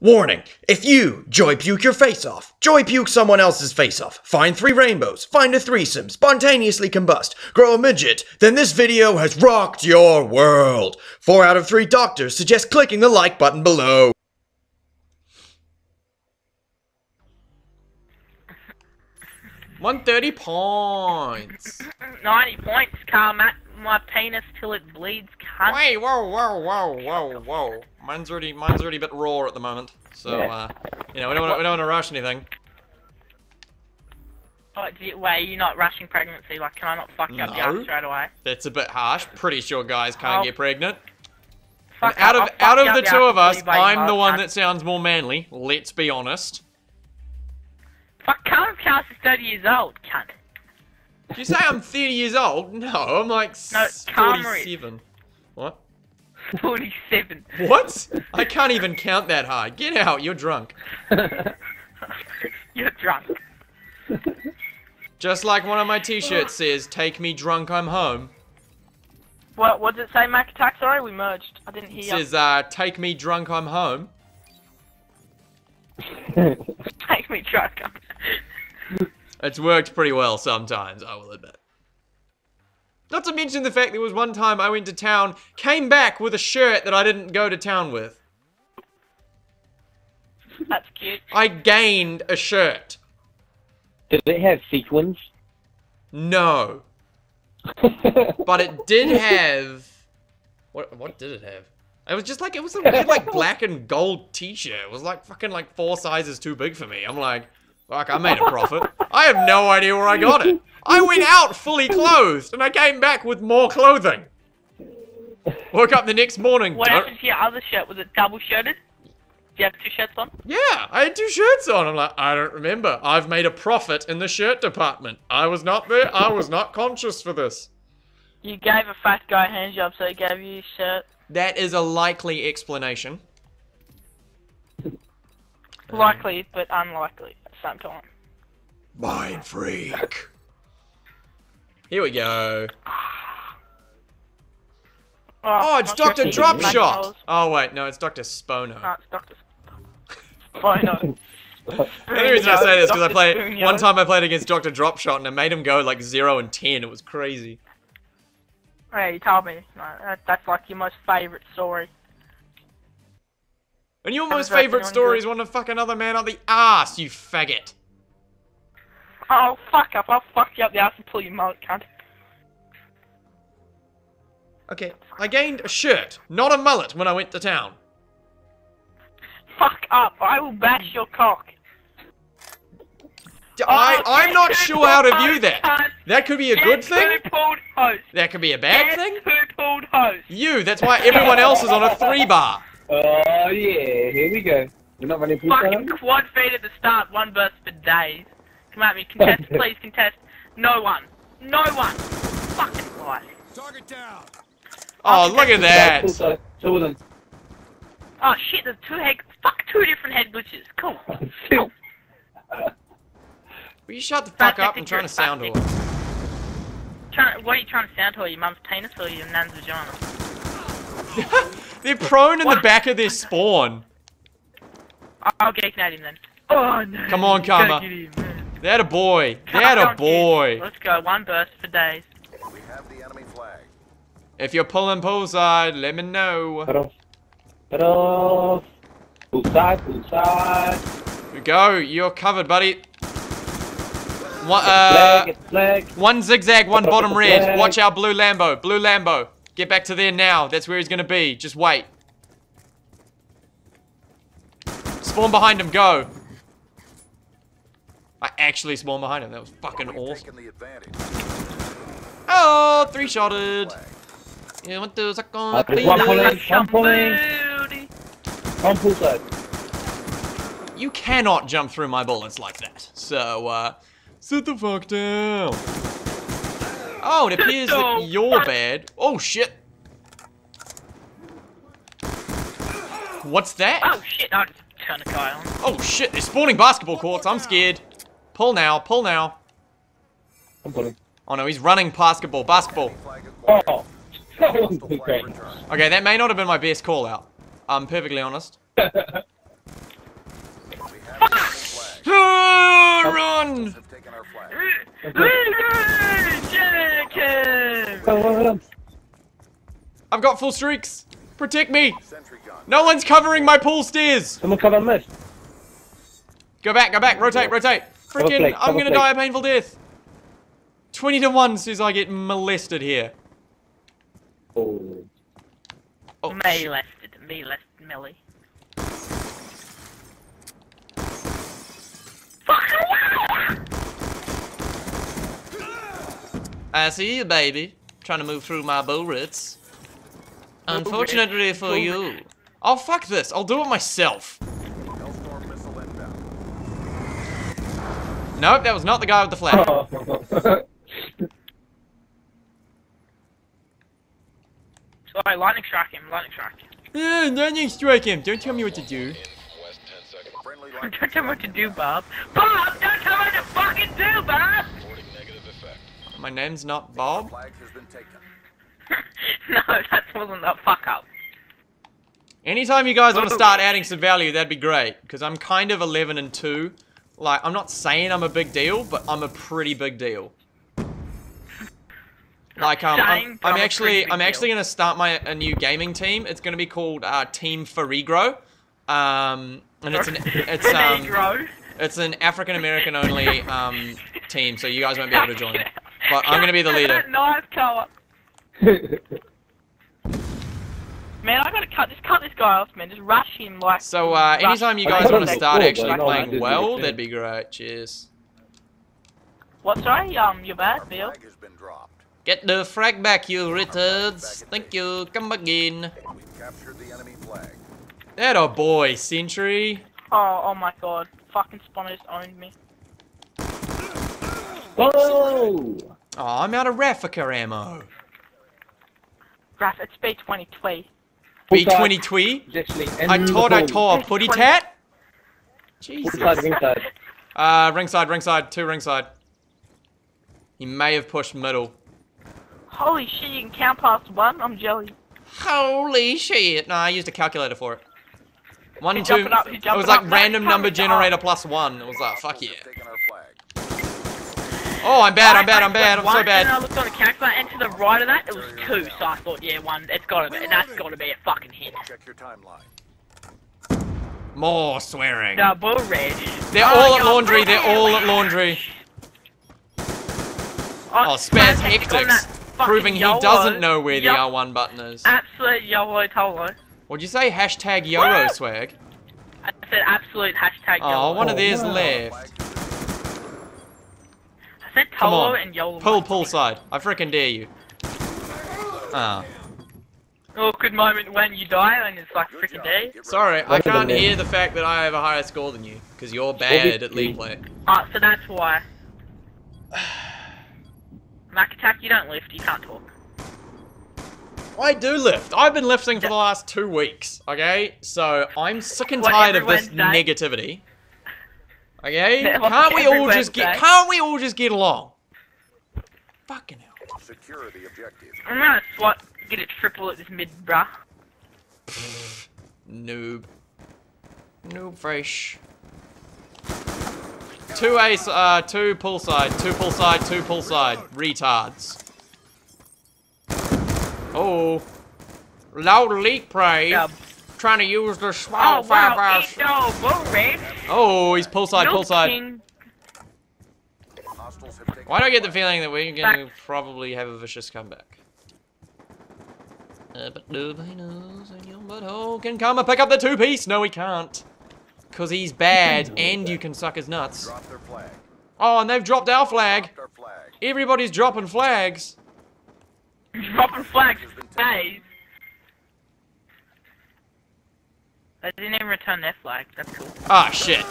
Warning! If you joy puke your face off, joy puke someone else's face off, find three rainbows, find a threesome, spontaneously combust, grow a midget, then this video has rocked your world. Four out of three doctors suggest clicking the like button below. One thirty points. 90 points, Carl, Matt. My penis till it bleeds, cunt. Wait, whoa, whoa, whoa, whoa, whoa. Mine's already, mine's already a bit raw at the moment. So, Yeah. uh, you know, we don't want to, we don't want to rush anything. Oh, do you, wait, you're not rushing pregnancy? Like, can I not fuck you up the No. ass straight away? That's a bit harsh. Pretty sure guys can't I'll- get pregnant. Fuck And out of I'll out of the two of us, I'm the one my that sounds more manly. Let's be honest. Fuck, Carl Charles is 30 years old, cunt. Did you say I'm 30 years old? No, I'm like No, s- Karma is. 47. What? 47. What? I can't even count that high. Get out, you're drunk. You're drunk. Just like one of my t-shirts says, take me drunk, I'm home. What, what does it say, Mac Attack? Sorry, we merged. I didn't hear. It hear. says, uh, take me drunk, I'm home. take me drunk. It's worked pretty well sometimes, I will admit. Not to mention the fact there was one time I went to town, came back with a shirt that I didn't go to town with. That's cute. I gained a shirt. Did it have sequins? No. But it did have. What what did it have? It was just like it was a weird like black and gold t-shirt. It was like fucking like four sizes too big for me. I'm like, fuck, I made a profit. I have no idea where I got it. I went out fully clothed and I came back with more clothing. Woke up the next morning. What happened to your other shirt? Was it double shirted? Do you have two shirts on? Yeah, I had two shirts on. I'm like, I don't remember. I've made a profit in the shirt department. I was not there. I was not conscious for this. You gave a fat guy a hand job, so he gave you a shirt. That is a likely explanation. Likely, but unlikely at the same time. Mind freak. Here we go. Ah, oh, it's Dr. sure if Drop he- Mac Shot. knows. Oh, wait, no, it's Dr. Spono. No, it's Dr. Spono. The only reason I say this is because I played, Spoonyo. one time I played against Dr. Dropshot and it made him go like 0 and 10. It was crazy. Hey, you told me. No, that, that's like your most favourite story. And your most favourite story is one to fuck another man up the ass, you faggot. Oh, fuck up. I'll fuck you up the ass and pull your mullet, cunt. Okay, I gained a shirt, not a mullet, when I went to town. Fuck up. I will bash your cock. I, Oh, I'm not sure how to view that. That could be a good thing. Who pulled hose? That could be a bad thing. Who pulled hose? You, that's why everyone else is on a three bar. Oh yeah, here we go. We're not running full Fucking time. quad feed at the start, one burst for days. Come at me, contest, please contest. No one. No one. Fucking life. Target down. Oh, look at that. Two of them. Oh shit, there's two head. Fuck, two different head glitches. Cool. Two. Will you shut the fuck up? I'm trying to sound Fantastic. off. What are you trying to sound to? Your mum's penis or your nan's vagina? They're prone in the back of their spawn. I'll, I'll get at him then. Oh no. Come on, Karma. get him. That a boy. Come That a boy. Let's go. One burst for days. We have the enemy flag. If you're pulling poolside, let me know. Cut off. Cut off. Full side. Full side. Go, you're covered, buddy. One, uh, flag. Flag. one zigzag, one bottom red. Watch out, blue Lambo. Blue Lambo. Get back to there now. That's where he's gonna be. Just wait. Spawn behind him. Go. I actually spawned behind him. That was fucking awesome. taken the advantage. Oh, three shotted. You want to suck on Uh, a there's one clean- pulling. One pulling. Booty. On side. You cannot jump through my bullets like that. So, uh, sit the fuck down. Oh, it appears that you're bad. Oh, shit. What's that? Oh, shit. I just guy on. Oh, shit. They're spawning basketball courts. I'm scared. Pull now. Pull now. I'm pulling. Oh, no. He's running basketball. Basketball. Oh. okay, that may not have been my best call out. I'm perfectly honest. Run! I've got full streaks. Protect me. No one's covering my pool stairs. Someone cover mid. Go back, go back, rotate, rotate. Freaking, plate, I'm gonna plate. die a painful death. 20 to 1 says I get molested here. Oh. Oh, Me shit. left, me left, Millie. Fuck away! I see you, baby. Trying to move through my bullets. Unfortunately for you. Oh, fuck this. I'll do it myself. Hellstorm missile inbound. Nope, that was not the guy with the flag. Oh. Sorry, lightning strike him, lightning strike him. Yeah, lightning strike him. Don't tell me what to do. Don't tell me what to do, Bob. Bob, don't tell me what to fucking do, Bob! My name's not Bob. flag has been taken. no, that wasn't a fuck up. Anytime you guys want to start adding some value, that'd be great. Because I'm kind of 11 and 2. Like, I'm not saying I'm a big deal, but I'm a pretty big deal. Like, um, I'm, I'm I'm actually, I'm actually gonna start my a new gaming team. It's gonna be called uh, Team Farigro, um, and it's an, it's um, it's an African American only um team, so you guys won't be able to join. But I'm gonna be the leader. nice colour. Man, I gotta cut just cut this guy off, man. Just rush him like. So, uh, anytime you guys want to start floor, actually no, playing well, make that'd be great. Cheers. What? Sorry, um, you're bad, Bill. flag has been dropped. Get the frag back, you retards. Thank you. Come again. We've captured the enemy flag. That a boy, Sentry. Oh, oh my god. Fucking Spawner just owned me. Whoa! Oh, I'm out of Raffica ammo. Graph, it's B20 B20 twee. Actually, I in the taught I hole. tore a putty tat. Full Jesus. side, ringside. Uh, ringside, ringside, two ringside. He may have pushed middle. Holy shit, you can count past one? I'm jelly. Holy shit! No, I used a calculator for it. One, He's two. jumping up, It was like up, random number generator plus one. It was like, fuck yeah. Have taken our flag. Oh, I'm bad, I'm bad, I- I'm bad, I'm one, so And I bad. looked on the calculator, and to the right of that, it was two. So I thought, yeah, one. It's gotta be. That's gotta be a fucking hit. Check your timeline. More swearing. Double red. They're Oh, all at laundry, they're all at laundry. Oh, oh Spaz fantastic Hectics. Proving he YOLO. doesn't know where the R1 button is. Absolute YOLO Tolo. What'd you say? Hashtag YOLO What? swag. I said absolute hashtag Oh, YOLO. one of Oh, theirs left. I said Come Tolo on. and YOLO. Pull, pull side. I freaking dare you. Ah. Awkward moment when you die and it's like Good freaking job. day. Sorry, I can't hear the fact that I have a higher score than you. Because you're bad at league play. Oh, so that's why. Mac attack, you don't lift, you can't talk. I do lift. I've been lifting for the last two weeks, okay? So I'm sick and tired of this Wednesday? negativity. Okay? Can't we all just get can't we all just get along? Fucking hell. Secure the objective. I'm gonna swat, get a triple at this mid, bruh. Noob. Noob fresh. Two ace, uh, two pull side, two pull side, two pull side. Retards. Oh. Loud leak prey. Yeah. Trying to use the Oh small wow, fire no bull red. Oh, he's pull side, pull side. King. Hostiles have taken. Why do I get the feeling that we're gonna probably have a vicious comeback? Uh, but nobody knows and your butthole can come and pick up the two piece. No, he can't. Cause he's bad and you can suck his nuts. Drop their flag. Oh, and they've dropped our flag. Dropped flag. Everybody's dropping flags. Dropping flags for days. They didn't even return their flag. That's cool. Ah, shit.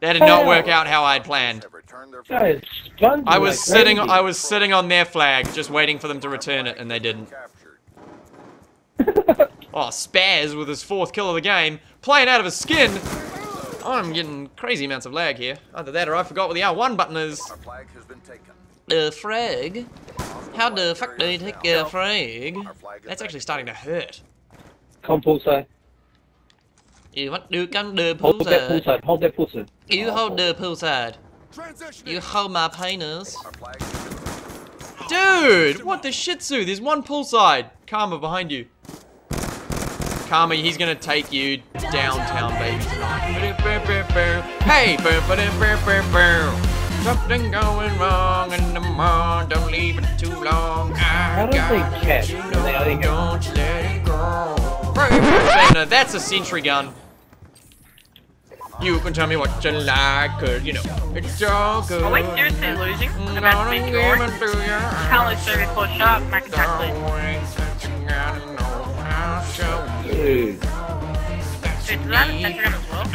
That did not work out how I'd planned. Have returned their flag. Guys, spongy I was sitting. I was sitting on their flag just waiting for them to return it and they didn't. Oh, Spaz with his fourth kill of the game, playing out of his skin. I'm getting crazy amounts of lag here. Either that or I forgot what the R1 button is. Our flag has been taken. The frag? How the fuck do you take down. a frag? Our flag is That's actually starting to hurt. Come pull side. You want to come the Hold pool pull side? side. Hold that pull side. You hold the pool side. You hold my penis. Our flag has been Dude, what the shih tzu? There's one poolside. Karma behind you. Karma, he's gonna take you downtown, baby, tonight. Hey! Something going wrong in the mall. Don't leave it too long. How I do they got catch you know, Don't let it go. No, that's a sentry gun. You can tell me what you like, cause you know, it's all good. Are we seriously losing? I'm About to be give scoring? it to you. Can't lose 34 sharp, please. Dude. Dude, that have Centurion as well?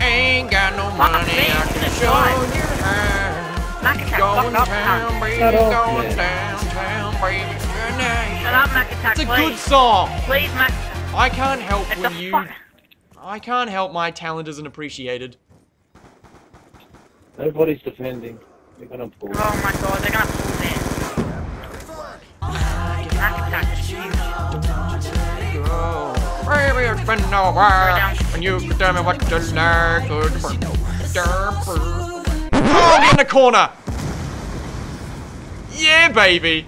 Ain't got no money, I can show Going up, down, huh? baby, Shut up, going downtown, baby. Shut up, Mac attack, It's a please. good song. Please, Mac. I can't help It's when you. fuck. I can't help my talent isn't appreciated. Nobody's defending. They're gonna pull. Oh my god, they're gonna pull me. Mac attack is huge. Baby, it's been a while, and you can tell me what you like. Oh, get in the corner! Yeah, baby!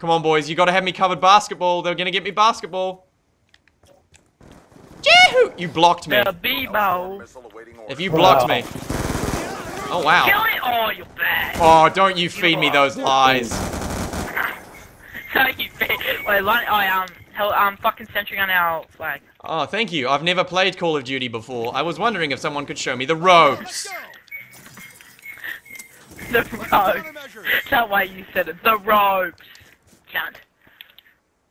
Come on, boys, you gotta have me covered basketball. They're gonna get me basketball. Yahoo! You blocked me. The B-ball. missile awaiting If you blocked Wow. me. Oh, wow. Oh, you're bad. Oh, don't you feed me those lies. You. Wait, oh, um, hell, um, fucking sentry on our flag. Oh, thank you. I've never played Call of Duty before. I was wondering if someone could show me the ropes. The ropes. That way you said it. The ropes. Cunt.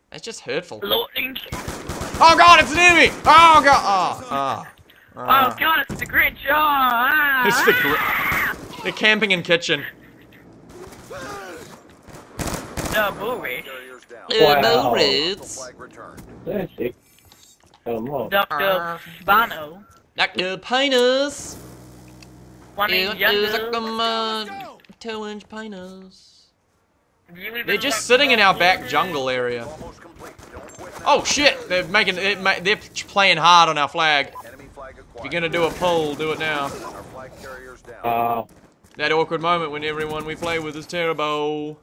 That's just hurtful. Looting. Oh god, it's an enemy! Oh god! Oh, oh. Oh god, it's the Grinch. Oh, ah, It's the ah. gr- They're camping in kitchen. The bully. Carriers down. Wow. Missile flag returned. They're sick. Got 'em all. Dr. Spano. Dr. Penis. One It in is like a yellow. Mud. Two inch penis. You even They're just sitting in our back jungle area. Almost complete. Don't quit now. Oh shit! They're making. They're, they're playing hard on our flag. If you're gonna do a pull, do it now. Our flag carriers down. Uh, That awkward moment when everyone we play with is terrible.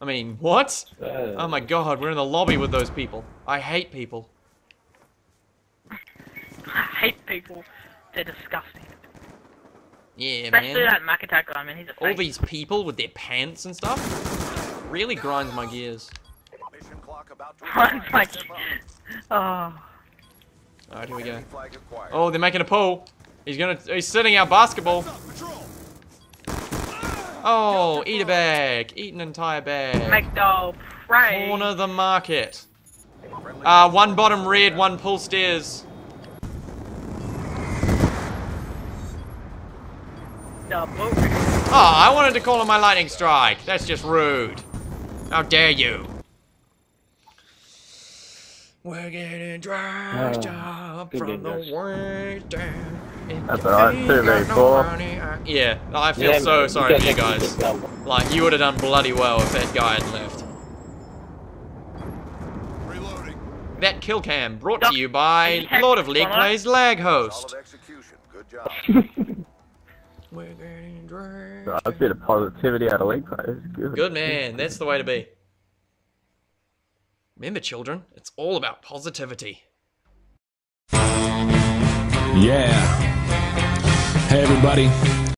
I mean, what? Oh my god, we're in the lobby with those people. I hate people. I hate people. They're disgusting. Yeah, Especially man. that Mac attack guy, man. He's a All these people with their pants and stuff really grinds my gears. Mission clock about to Runs arrive. like. Step up. Oh. Alright, here we go. Enemy flag acquired. Oh, they're making a pull. He's gonna. He's sitting out basketball. Oh, eat a bag. Eat an entire bag. Make the pray. Corner the market. Friendly Uh, one bottom red, one pull stairs. The bully. Oh, I wanted to call him my lightning strike. That's just rude. How dare you? We're getting dressed Oh, up from the goodness. way down. That's you alright, ain't too, got very no cool. money, I- Yeah, I feel yeah, so man, sorry for you guys. Like, you would have done bloody well if that guy had left. That kill cam brought to you by Lord of League Plays Lag Host. Good job. We're getting dressed. So I see the positivity out of League players. Good. Good man, that's the way to be. Remember, children, it's all about positivity. Yeah. Hey, everybody.